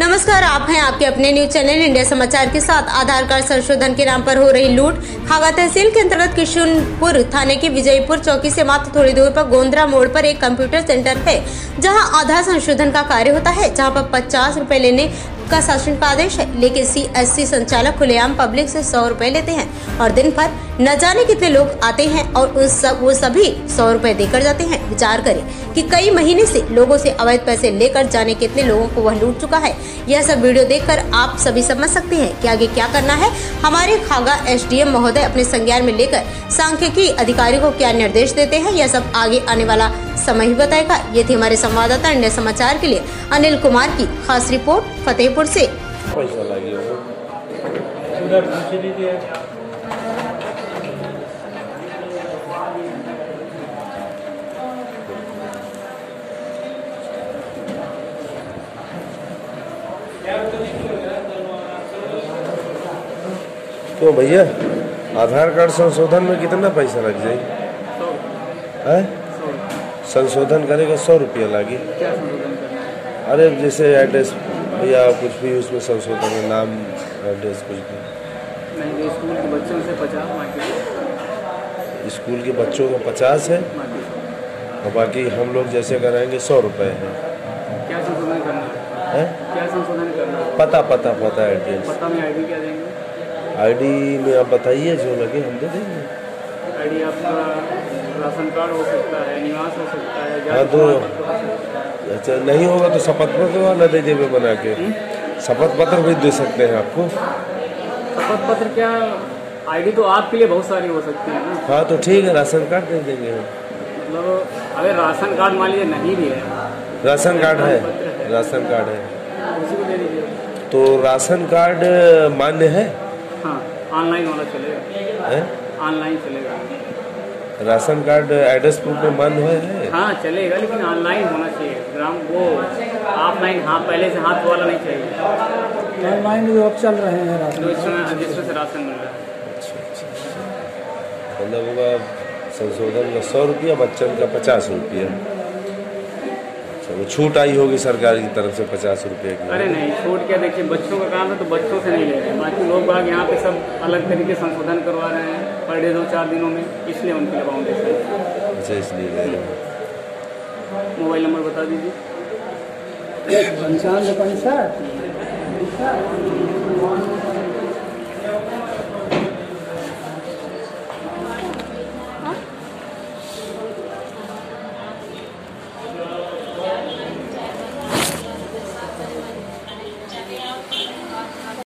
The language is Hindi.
नमस्कार, आप हैं आपके अपने न्यूज़ चैनल इंडिया समाचार के साथ। आधार कार्ड संशोधन के नाम पर हो रही लूट। खागा तहसील के अंतर्गत किशनपुर थाने की विजयपुर चौकी से मात्र थोड़ी दूर पर गोंद्रा मोड़ पर एक कंप्यूटर सेंटर है, जहाँ आधार संशोधन का कार्य होता है, जहाँ पर पचास रूपए लेने का शासन का आदेश है। लेकिन सीएससी संचालक खुलेआम पब्लिक से सौ रूपए लेते हैं और दिन भर न जाने कितने लोग आते हैं और उन सब वो सभी सौ रुपए देकर जाते हैं। विचार करें कि कई महीने से लोगों से अवैध पैसे लेकर जाने कितने लोगों को वह लूट चुका है। यह सब वीडियो देखकर आप सभी समझ सकते हैं कि आगे क्या करना है। हमारे खागा एसडीएम महोदय अपने संज्ञान में लेकर सांख्यिकी अधिकारी को क्या निर्देश देते हैं, यह सब आगे आने वाला समय ही बताएगा। ये थी हमारे संवाददाता इंडिया समाचार के लिए अनिल कुमार की खास रिपोर्ट। फतेहपुर से। क्यों भैया, आधार कार्ड संशोधन में कितना पैसा लग जाए? संशोधन करेगा सौ रुपया लगी। अरे, जैसे एड्रेस भैया कुछ भी उसमें संशोधन है नाम एड्रेस कुछ भी। नहीं स्कूल के बच्चों से पचास स्कूल के बच्चों का पचास है? और बाकी हम लोग जैसे कराएँगे सौ रुपये है। क्या संशोधन करना है? क्या संशोधन करना पता पता पता एड्रेस पता में आईडी क्या देंगे? आईडी में आप बताइए जो लगे हम दे देंगे। आईडी आपका राशन कार्ड हो सकता है निवास हो सकता है हाँ, तो- अच्छा नहीं होगा तो शपथ पत्र वाला दे देंगे बना के। शपथ पत्र भी दे सकते हैं आपको। शपथ पत्र क्या आईडी तो आपके लिए बहुत सारी हो सकती है ना? हाँ तो ठीक है राशन कार्ड दे देंगे मतलब अगर राशन कार्ड मान लीजिए नहीं भी है राशन कार्ड है राशन कार्ड है। तो उसी को दे दीजिए। तो राशन कार्ड मान्य है? हाँ ऑनलाइन वाला चलेगा। ऑनलाइन चलेगा। राशन कार्ड एड्रेस प्रूफ में मान्य है? हाँ चलेगा लेकिन ऑनलाइन होना चाहिए। ग्राम वो ऑफलाइन हाँ पहले से हाथ वाला नहीं चाहिए। ऑनलाइन भी अब चल रहे हैं राशन जिसमें से राशन मिल रहा है। मतलब होगा संशोधन का सौ रुपया बच्चन का पचास रुपया। वो छूट आई होगी सरकार की तरफ़ से पचास रुपये की। अरे नहीं छूट क्या? देखिए बच्चों का काम है तो बच्चों से नहीं ले रहे हैं। बाकी लोग बाग यहाँ पे सब अलग तरीके से संशोधन करवा रहे हैं पर डे दो चार दिनों में इसलिए उनके लिए बाउंडेशन अच्छा इसलिए ले रहे हैं। मोबाइल नंबर बता दीजिए। पंचानवे पैंसठ।